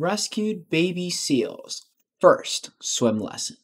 Rescued baby seals. First swim lesson.